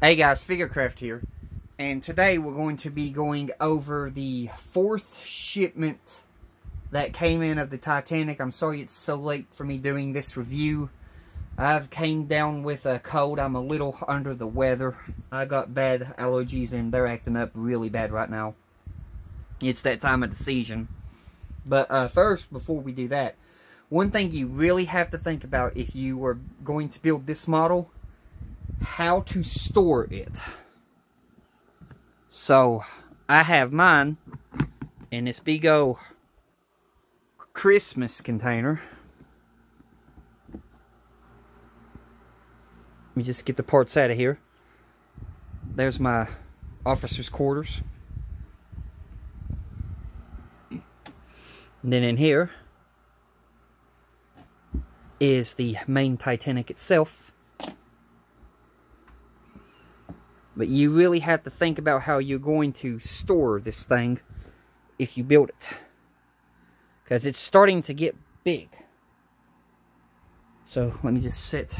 Hey guys, Figurecraft here, and today we're going to be going over the fourth shipment that came in of the Titanic. I'm sorry it's so late for me doing this review. I've came down with a cold. I'm a little under the weather. I got bad allergies and they're acting up really bad right now. It's that time of the season. But uh, first, before we do that, one thing you really have to think about if you are going to build this model how to store it. So, I have mine in this big old Christmas container. Let me just get the parts out of here. There's my officer's quarters. And then in here is the main Titanic itself. But you really have to think about how you're going to store this thing if you build it. Because it's starting to get big. So let me just sit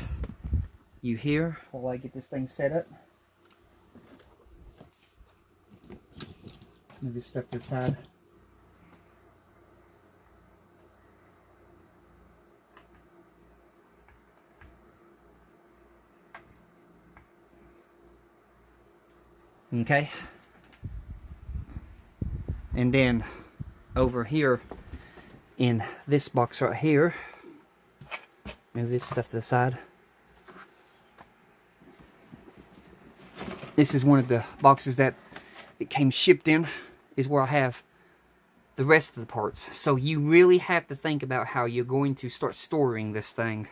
you here while I get this thing set up. Move this stuff to the side. Okay. And then over here in this box right here, move this stuff to the side. This is one of the boxes that it came shipped in, is where I have the rest of the parts. So you really have to think about how you're going to start storing this thing.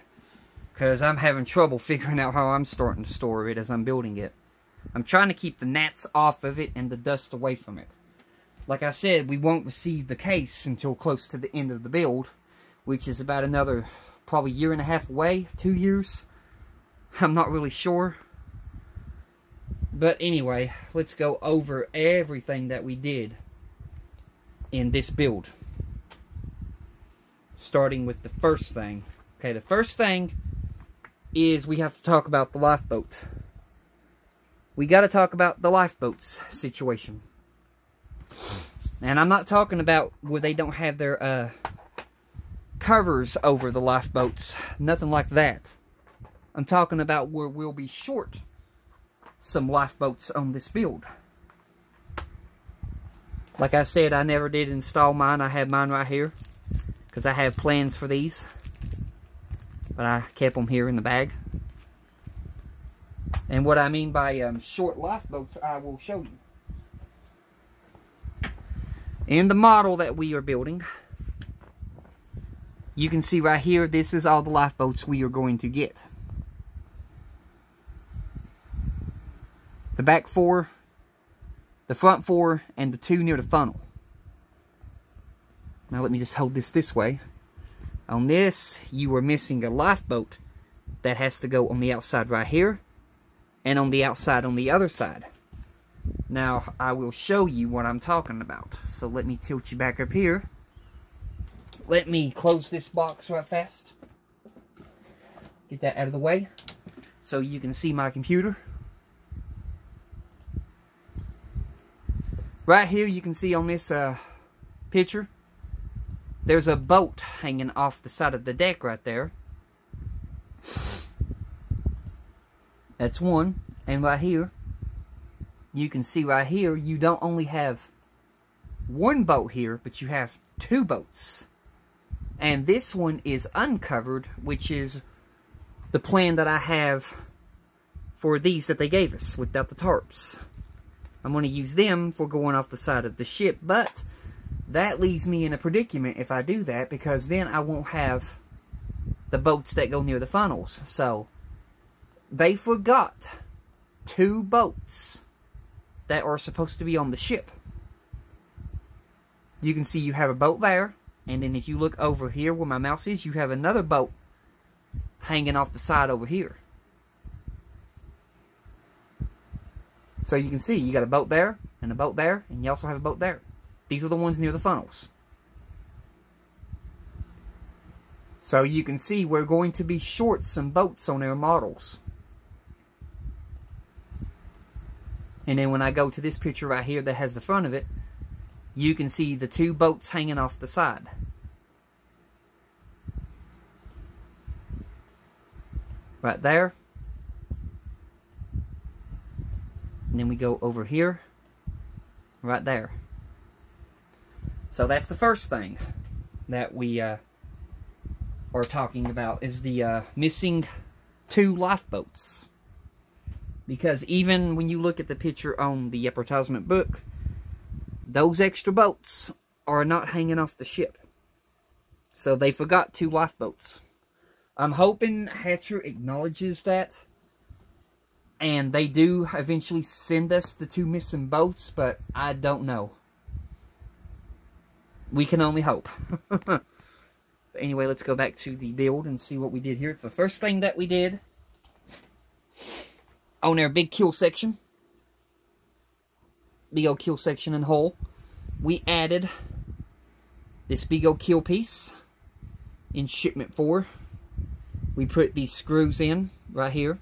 Because I'm having trouble figuring out how I'm starting to store it as I'm building it. I'm trying to keep the gnats off of it and the dust away from it. Like I said, we won't receive the case until close to the end of the build, which is about another probably year and a half away, two years. I'm not really sure. But anyway, let's go over everything that we did in this build. Starting with the first thing. Okay, the first thing is we have to talk about the lifeboat we got to talk about the lifeboats situation. And I'm not talking about where they don't have their uh, covers over the lifeboats. Nothing like that. I'm talking about where we'll be short some lifeboats on this build. Like I said, I never did install mine. I have mine right here. Because I have plans for these. But I kept them here in the bag. And what I mean by um, short lifeboats, I will show you. In the model that we are building, you can see right here, this is all the lifeboats we are going to get. The back four, the front four, and the two near the funnel. Now let me just hold this this way. On this, you are missing a lifeboat that has to go on the outside right here and on the outside on the other side. Now, I will show you what I'm talking about. So let me tilt you back up here. Let me close this box right fast. Get that out of the way so you can see my computer. Right here you can see on this uh, picture, there's a boat hanging off the side of the deck right there. That's one. And right here, you can see right here, you don't only have one boat here, but you have two boats. And this one is uncovered, which is the plan that I have for these that they gave us without the tarps. I'm going to use them for going off the side of the ship, but that leaves me in a predicament if I do that, because then I won't have the boats that go near the funnels. So, they forgot two boats that are supposed to be on the ship. You can see you have a boat there, and then if you look over here where my mouse is, you have another boat hanging off the side over here. So you can see you got a boat there, and a boat there, and you also have a boat there. These are the ones near the funnels. So you can see we're going to be short some boats on our models. And then when I go to this picture right here that has the front of it, you can see the two boats hanging off the side. Right there. And then we go over here. Right there. So that's the first thing that we uh, are talking about is the uh, missing two lifeboats. Because even when you look at the picture on the advertisement book, those extra boats are not hanging off the ship. So they forgot two lifeboats. I'm hoping Hachette acknowledges that. And they do eventually send us the two missing boats, but I don't know. We can only hope. anyway, let's go back to the build and see what we did here. The first thing that we did Oh, on our big keel section, big old keel section and hull, we added this big old keel piece in shipment 4. We put these screws in right here.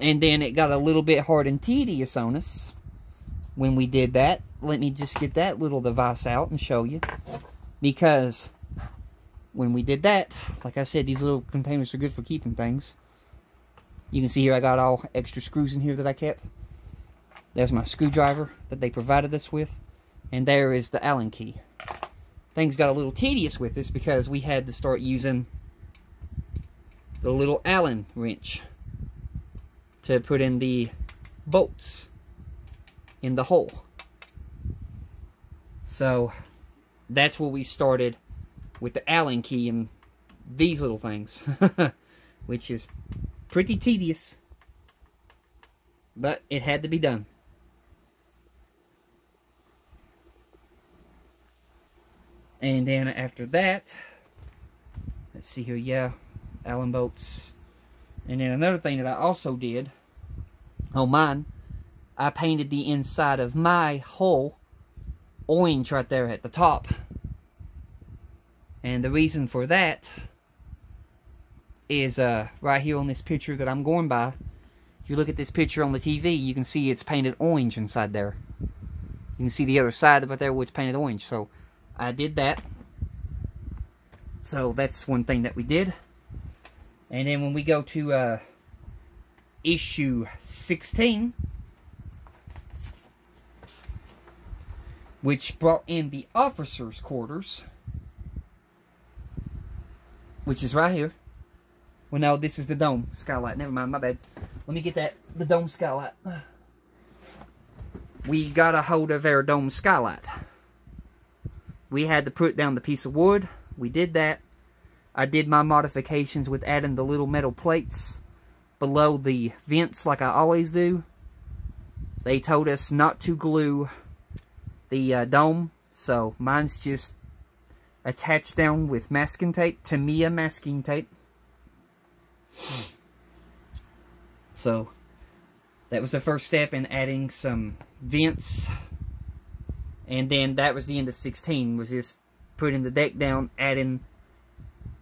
And then it got a little bit hard and tedious on us when we did that. Let me just get that little device out and show you. Because when we did that, like I said, these little containers are good for keeping things. You can see here I got all extra screws in here that I kept. There's my screwdriver that they provided us with. And there is the Allen key. Things got a little tedious with this because we had to start using the little Allen wrench to put in the bolts in the hole. So that's where we started with the Allen key and these little things, which is pretty tedious, but it had to be done. And then after that, let's see here, yeah, Allen bolts. And then another thing that I also did on mine, I painted the inside of my hull orange right there at the top. And the reason for that is uh, right here on this picture that I'm going by. If you look at this picture on the TV, you can see it's painted orange inside there. You can see the other side of it there where it's painted orange. So I did that. So that's one thing that we did. And then when we go to uh, issue 16, which brought in the officers' quarters, which is right here. Well, no, this is the dome skylight. Never mind, my bad. Let me get that, the dome skylight. We got a hold of our dome skylight. We had to put down the piece of wood. We did that. I did my modifications with adding the little metal plates below the vents like I always do. They told us not to glue the uh, dome, so mine's just attached down with masking tape, Tamiya masking tape. So, that was the first step in adding some vents. And then that was the end of 16, was just putting the deck down, adding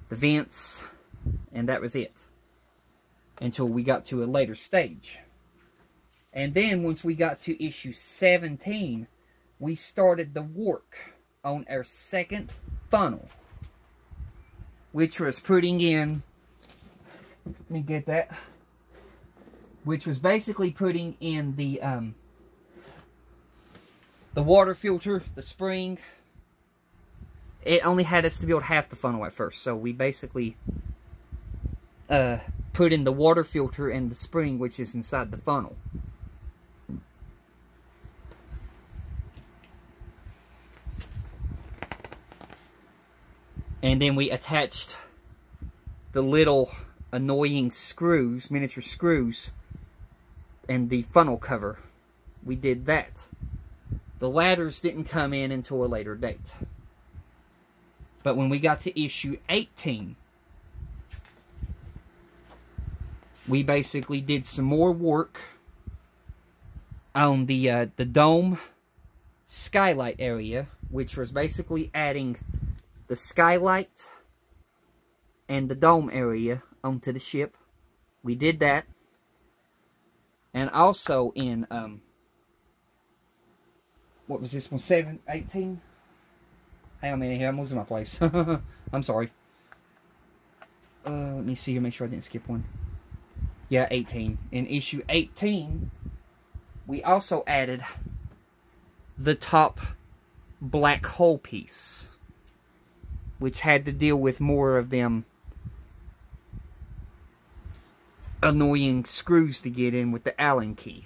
the vents, and that was it. Until we got to a later stage. And then once we got to issue 17, we started the work on our second funnel. Which was putting in let me get that. Which was basically putting in the um, the water filter, the spring. It only had us to build half the funnel at first, so we basically uh, put in the water filter and the spring, which is inside the funnel. And then we attached the little annoying screws, miniature screws, and the funnel cover. We did that. The ladders didn't come in until a later date. But when we got to issue 18, we basically did some more work on the uh, the dome skylight area, which was basically adding the skylight and the dome area onto the ship. We did that. And also in, um, what was this one, 7, 18? Hang on a minute here, I'm losing my place. I'm sorry. Uh, let me see here, make sure I didn't skip one. Yeah, 18. In issue 18, we also added the top black hull piece, which had to deal with more of them annoying screws to get in with the Allen key.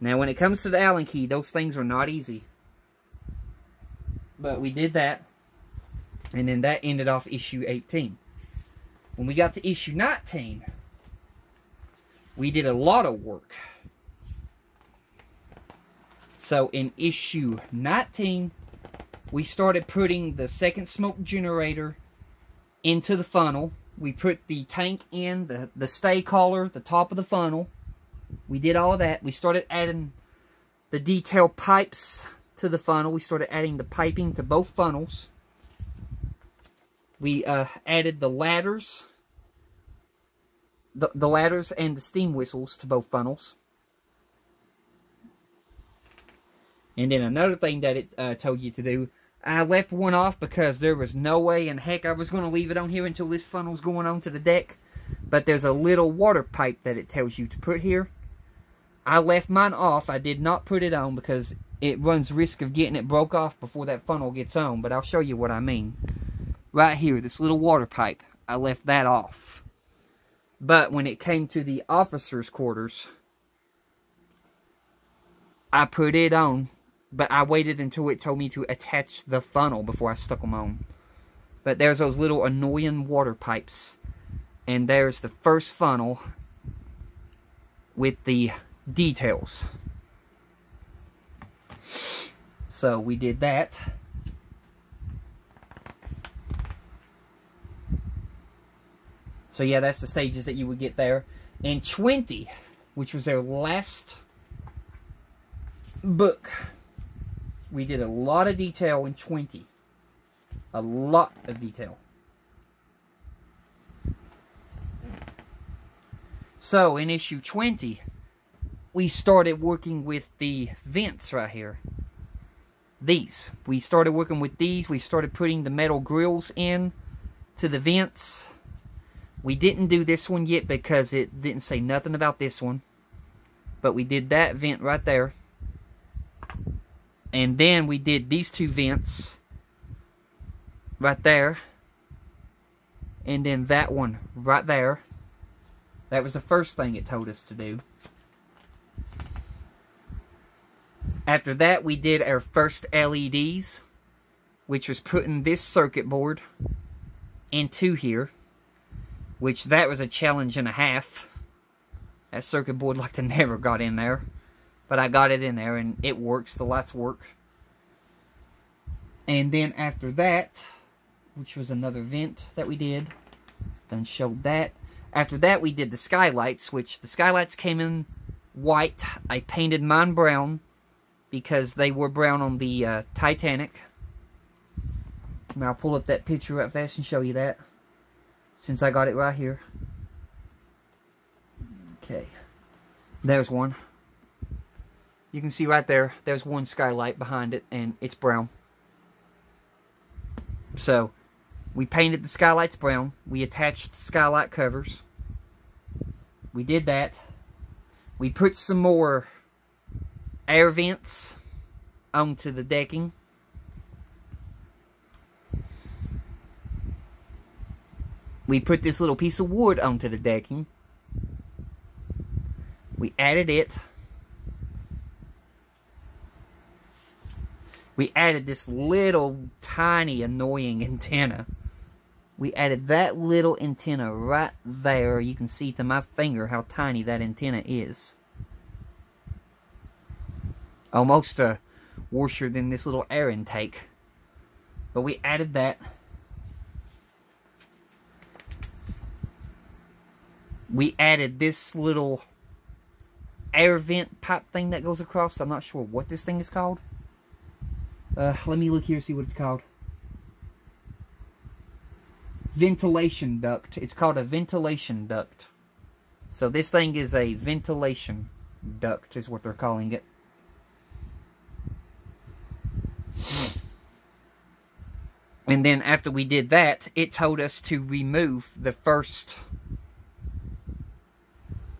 Now, when it comes to the Allen key, those things are not easy. But we did that, and then that ended off issue 18. When we got to issue 19, we did a lot of work. So in issue 19, we started putting the second smoke generator into the funnel. We put the tank in, the, the stay collar, the top of the funnel. We did all of that. We started adding the detail pipes to the funnel. We started adding the piping to both funnels. We uh, added the ladders, the, the ladders and the steam whistles to both funnels. And then another thing that it uh, told you to do, I left one off because there was no way in heck I was going to leave it on here until this funnel's going on to the deck. But there's a little water pipe that it tells you to put here. I left mine off. I did not put it on because it runs risk of getting it broke off before that funnel gets on. But I'll show you what I mean. Right here, this little water pipe, I left that off. But when it came to the officer's quarters, I put it on but I waited until it told me to attach the funnel before I stuck them on. But there's those little annoying water pipes. And there's the first funnel with the details. So we did that. So yeah, that's the stages that you would get there. And 20, which was their last book we did a lot of detail in 20. A lot of detail. So, in issue 20, we started working with the vents right here. These. We started working with these. We started putting the metal grills in to the vents. We didn't do this one yet because it didn't say nothing about this one. But we did that vent right there. And then we did these two vents right there. And then that one right there. That was the first thing it told us to do. After that, we did our first LEDs, which was putting this circuit board into here, which that was a challenge and a half. That circuit board like to never got in there. But I got it in there and it works. The lights work. And then after that, which was another vent that we did, then showed that. After that, we did the skylights, which the skylights came in white. I painted mine brown because they were brown on the uh, Titanic. Now I'll pull up that picture right fast and show you that. Since I got it right here. Okay. There's one. You can see right there, there's one skylight behind it, and it's brown. So, we painted the skylights brown. We attached skylight covers. We did that. We put some more air vents onto the decking. We put this little piece of wood onto the decking. We added it. We added this little tiny annoying antenna. We added that little antenna right there. You can see to my finger how tiny that antenna is. Almost a worse than this little air intake. But we added that. We added this little air vent pipe thing that goes across. I'm not sure what this thing is called. Uh, let me look here see what it's called. Ventilation duct. It's called a ventilation duct. So this thing is a ventilation duct is what they're calling it. And then after we did that, it told us to remove the first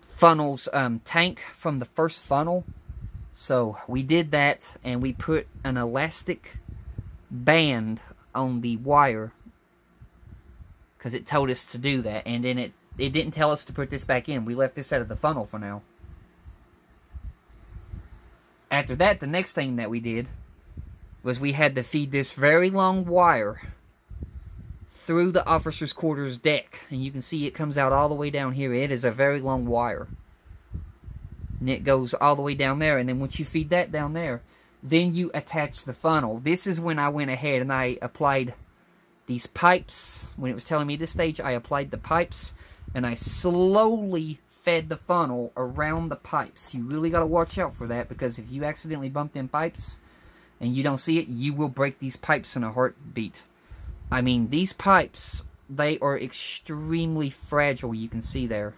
funnel's um, tank from the first funnel. So we did that and we put an elastic band on the wire because it told us to do that. And then it, it didn't tell us to put this back in. We left this out of the funnel for now. After that, the next thing that we did was we had to feed this very long wire through the officer's quarters deck. And you can see it comes out all the way down here. It is a very long wire. And it goes all the way down there. And then once you feed that down there, then you attach the funnel. This is when I went ahead and I applied these pipes. When it was telling me this stage, I applied the pipes. And I slowly fed the funnel around the pipes. You really got to watch out for that because if you accidentally bump them pipes, and you don't see it, you will break these pipes in a heartbeat. I mean, these pipes, they are extremely fragile, you can see there.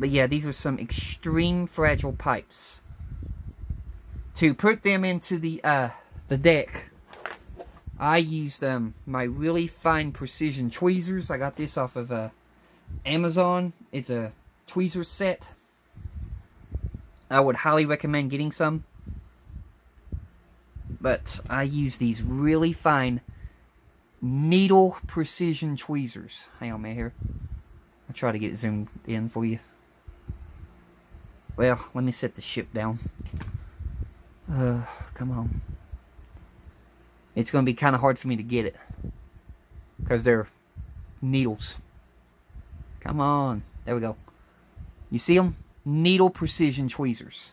But yeah, these are some extreme fragile pipes. To put them into the, uh, the deck, I used um, my really fine precision tweezers. I got this off of uh, Amazon. It's a tweezer set. I would highly recommend getting some but I use these really fine needle precision tweezers. Hang on, man, here. I'll try to get it zoomed in for you. Well, let me set the ship down. Uh, come on. It's going to be kind of hard for me to get it. Because they're needles. Come on. There we go. You see them? Needle precision tweezers.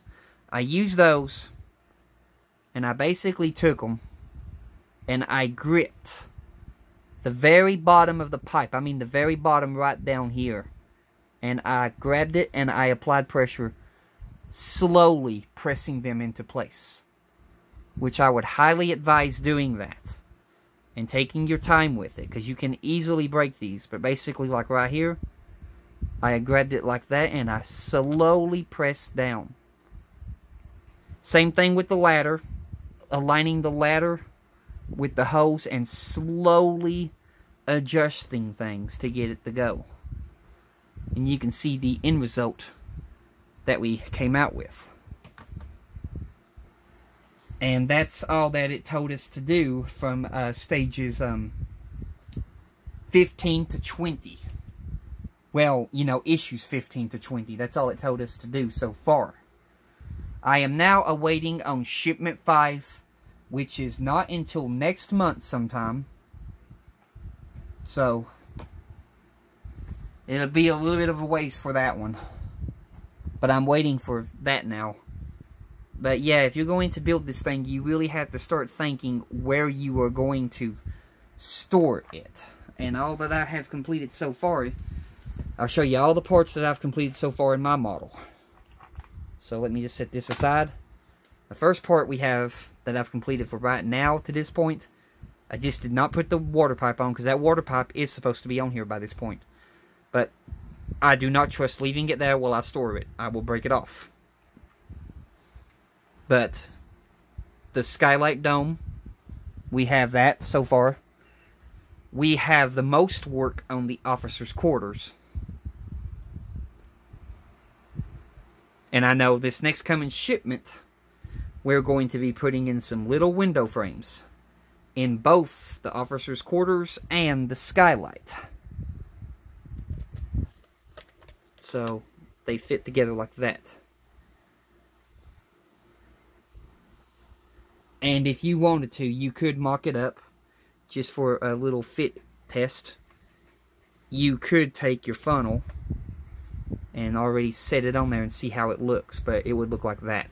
I used those and I basically took them and I gripped the very bottom of the pipe. I mean the very bottom right down here. And I grabbed it and I applied pressure, slowly pressing them into place. Which I would highly advise doing that. And taking your time with it. Because you can easily break these. But basically like right here, I grabbed it like that and I slowly pressed down. Same thing with the ladder aligning the ladder with the hose and slowly adjusting things to get it to go. And you can see the end result that we came out with. And that's all that it told us to do from uh, stages um, 15 to 20. Well, you know, issues 15 to 20. That's all it told us to do so far. I am now awaiting on shipment 5, which is not until next month sometime. So, it'll be a little bit of a waste for that one. But I'm waiting for that now. But yeah, if you're going to build this thing, you really have to start thinking where you are going to store it. And all that I have completed so far, I'll show you all the parts that I've completed so far in my model. So let me just set this aside. The first part we have that I've completed for right now to this point, I just did not put the water pipe on because that water pipe is supposed to be on here by this point. But I do not trust leaving it there while I store it. I will break it off. But the skylight dome, we have that so far. We have the most work on the officer's quarters. And I know this next coming shipment, we're going to be putting in some little window frames in both the officer's quarters and the skylight. So they fit together like that. And if you wanted to, you could mock it up just for a little fit test. You could take your funnel and already set it on there and see how it looks, but it would look like that.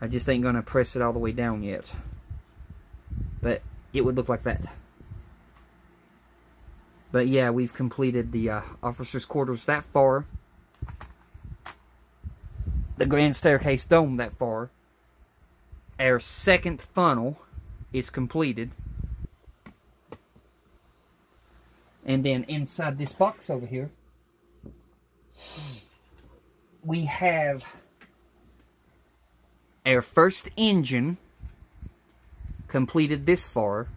I just ain't to press it all the way down yet. But it would look like that. But yeah, we've completed the uh, officer's quarters that far. The grand staircase dome that far. Our second funnel is completed. And then inside this box over here, we have our first engine completed this far.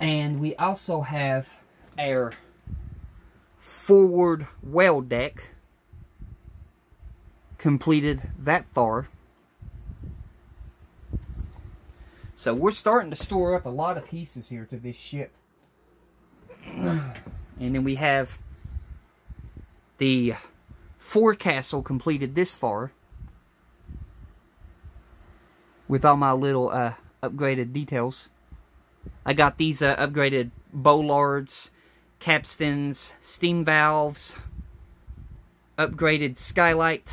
And we also have our forward well deck completed that far. So we're starting to store up a lot of pieces here to this ship. and then we have the forecastle completed this far. With all my little uh, upgraded details. I got these uh, upgraded bollards, capstans, steam valves, upgraded skylight,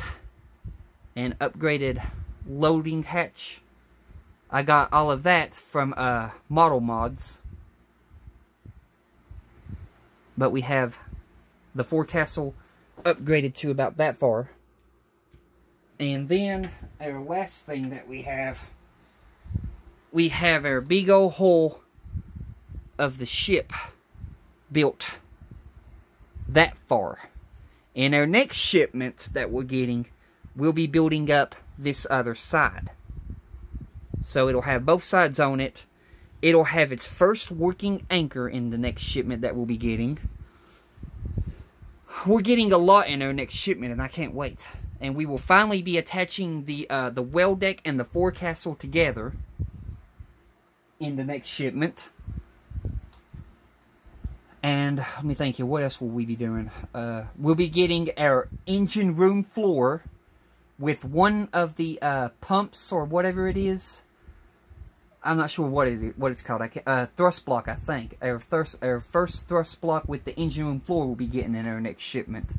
and upgraded loading hatch. I got all of that from uh, Model Mods. But we have the forecastle upgraded to about that far. And then our last thing that we have, we have our big old hull of the ship built that far. And our next shipment that we're getting, we'll be building up this other side. So it'll have both sides on it. It'll have its first working anchor in the next shipment that we'll be getting. We're getting a lot in our next shipment, and I can't wait. And we will finally be attaching the uh, the well deck and the forecastle together in the next shipment. And let me think here, what else will we be doing? Uh, we'll be getting our engine room floor with one of the uh, pumps or whatever it is I'm not sure what it what it's called. I uh, thrust block, I think. Our thrust, our first thrust block with the engine room floor we'll be getting in our next shipment.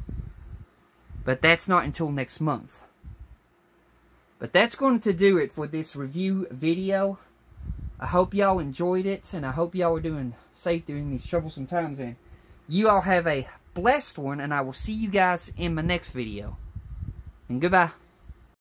But that's not until next month. But that's going to do it for this review video. I hope y'all enjoyed it, and I hope y'all are doing safe during these troublesome times. And you all have a blessed one, and I will see you guys in my next video. And goodbye.